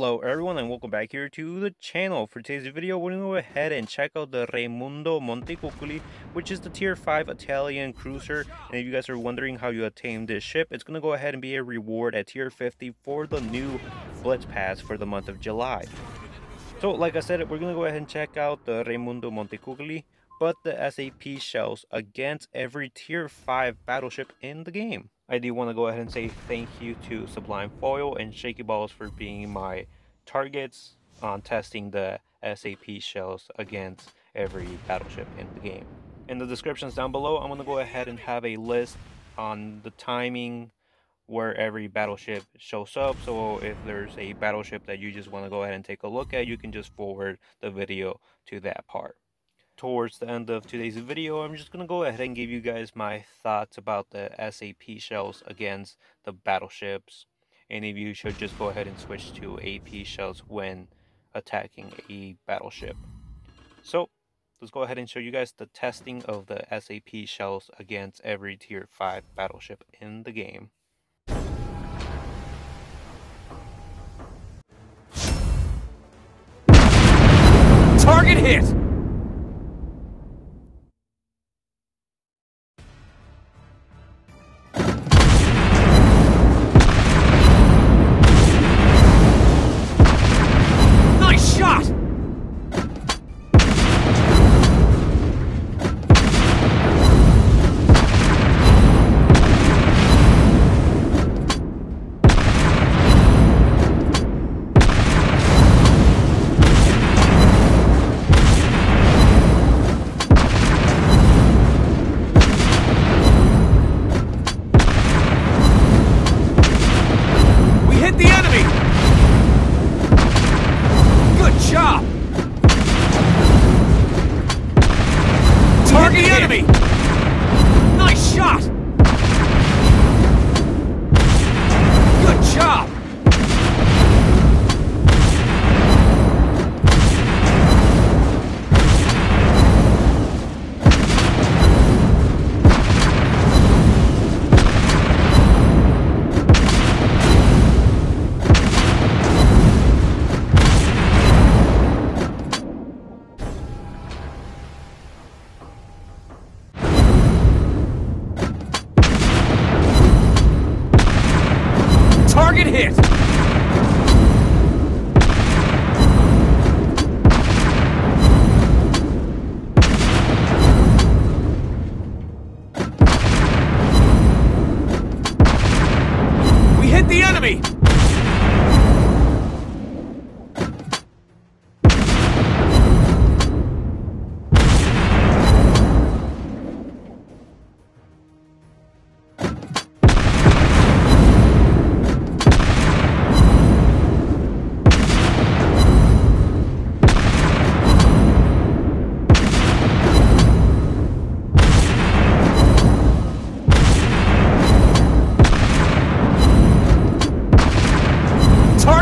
Hello everyone and welcome back here to the channel. For today's video, we're going to go ahead and check out the Raimondo Montecuccoli, which is the tier 5 Italian cruiser. And if you guys are wondering how you attain this ship, it's going to go ahead and be a reward at tier 50 for the new Blitz Pass for the month of July. So like I said, we're going to go ahead and check out the Raimondo Montecuccoli, but the SAP shells against every tier 5 battleship in the game. I do want to go ahead and say thank you to Sublime Foil and Shaky Balls for being my targets on testing the SAP shells against every battleship in the game. In the descriptions down below, I'm going to go ahead and have a list on the timing where every battleship shows up. So if there's a battleship that you just want to go ahead and take a look at, you can just forward the video to that part towards the end of today's video, I'm just going to go ahead and give you guys my thoughts about the SAP shells against the battleships. Any of you should just go ahead and switch to AP shells when attacking a battleship. So, let's go ahead and show you guys the testing of the SAP shells against every tier 5 battleship in the game. Target hit!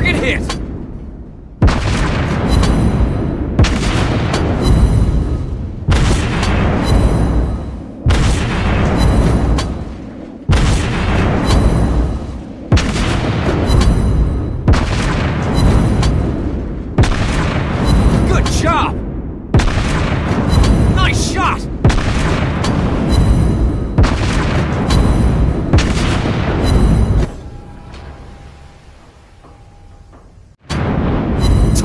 Target hit!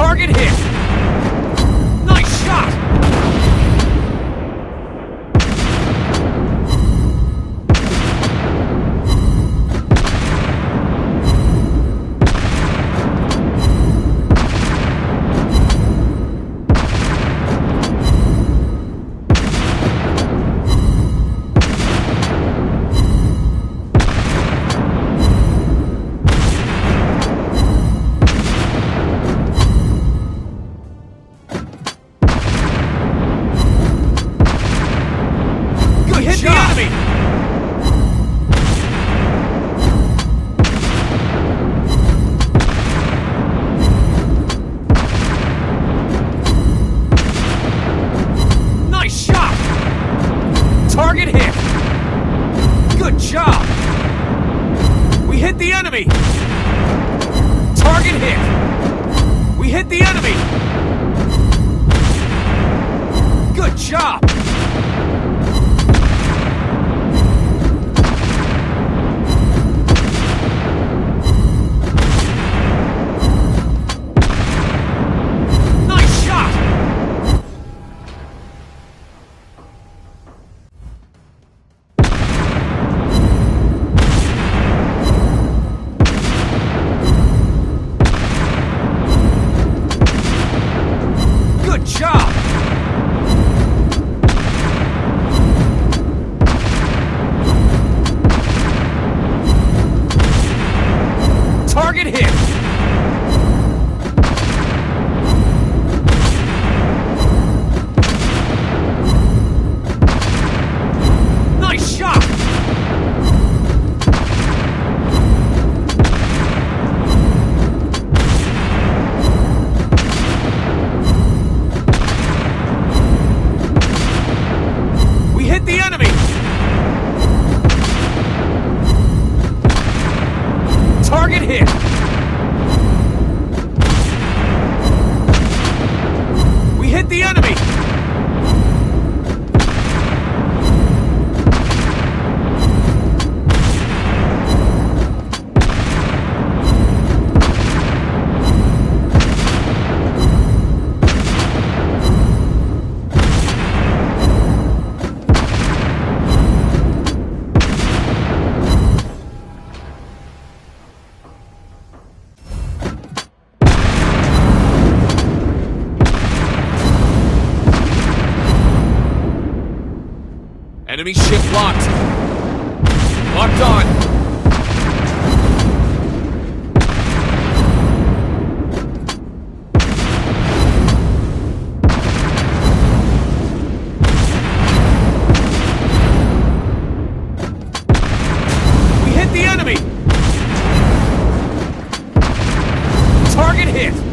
Target hit! Enemy ship locked. Locked on. target hit!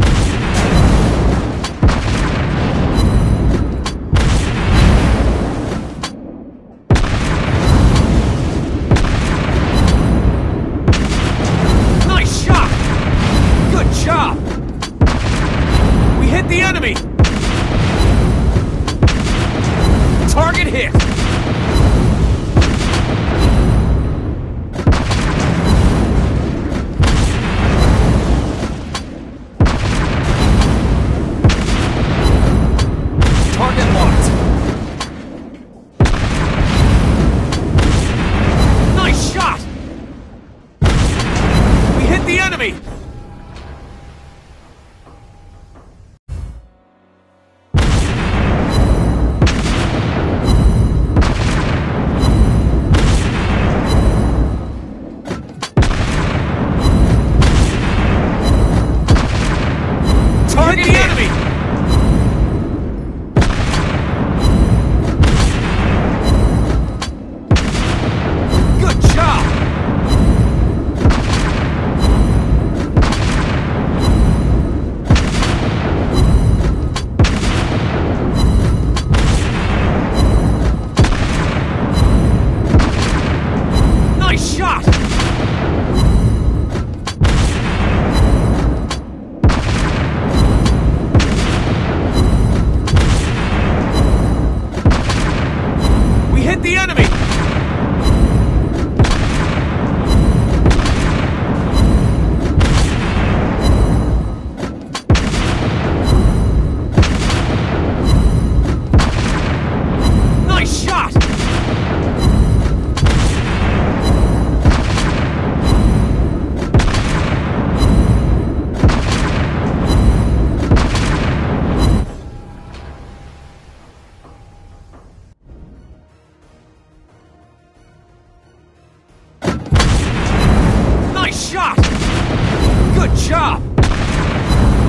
Good job!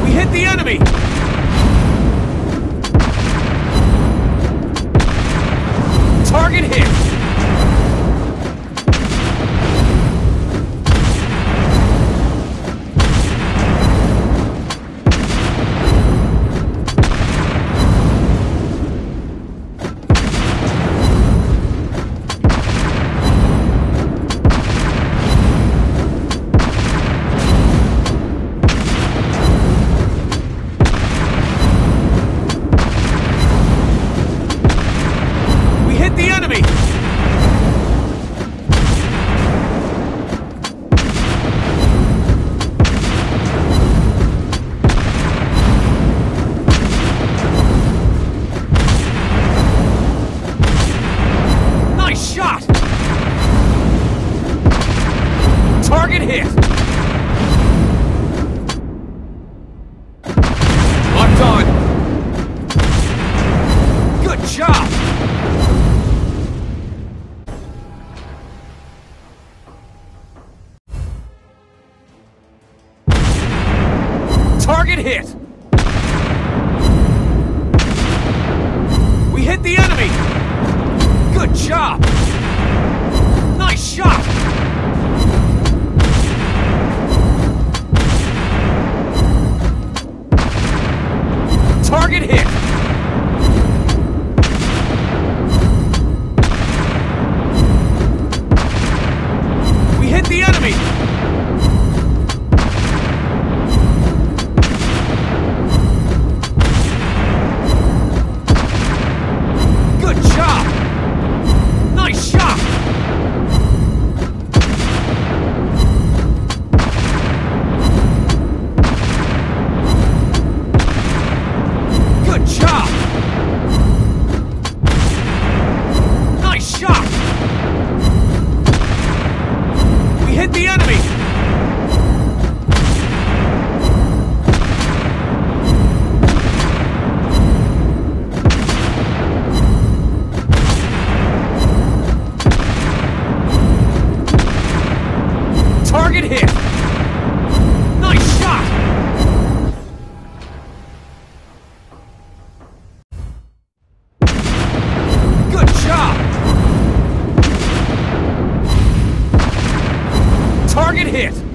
We hit the enemy! Target hit! Target Target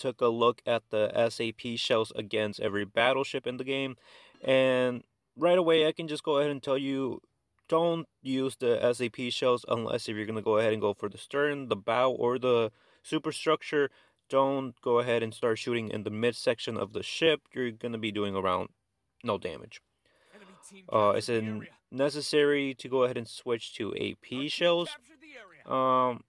took a look at the SAP shells against every battleship in the game. And right away, I can just go ahead and tell you don't use the SAP shells unless if you're going to go ahead and go for the stern, the bow, or the superstructure. Don't go ahead and start shooting in the midsection of the ship. You're going to be doing around no damage. Uh, it's necessary to go ahead and switch to AP shells. Um,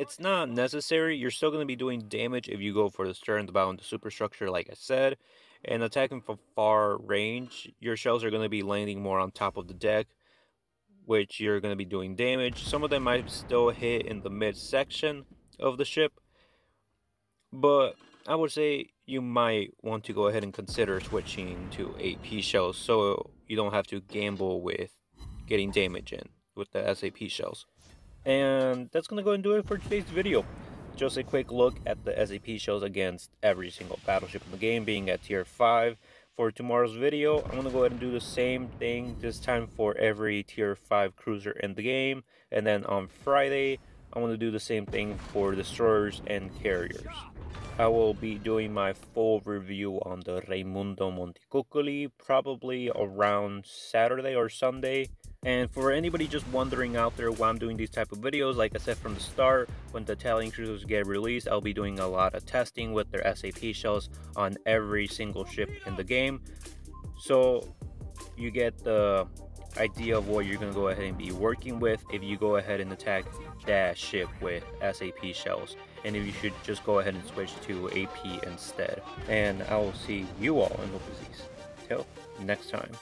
it's not necessary. You're still going to be doing damage if you go for the stern, the bow, and the superstructure, like I said. And attacking from far range, your shells are going to be landing more on top of the deck, which you're going to be doing damage. Some of them might still hit in the midsection of the ship, But I would say you might want to go ahead and consider switching to AP shells so you don't have to gamble with getting damage in with the SAP shells. And that's going to go and do it for today's video. Just a quick look at the SAP shells against every single battleship in the game being at tier 5. For tomorrow's video, I'm going to go ahead and do the same thing this time for every tier 5 cruiser in the game. And then on Friday, I'm going to do the same thing for destroyers and carriers. I will be doing my full review on the Raimondo Montecuccoli probably around Saturday or Sunday. And for anybody just wondering out there why I'm doing these type of videos, like I said from the start, when the Italian cruisers get released, I'll be doing a lot of testing with their SAP shells on every single ship in the game. So you get the idea of what you're going to go ahead and be working with if you go ahead and attack that ship with SAP shells and if you should just go ahead and switch to AP instead. And I will see you all in the. Till next time.